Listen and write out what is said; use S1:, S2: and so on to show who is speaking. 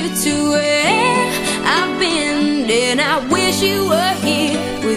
S1: give to where I've been, and I wish you were here.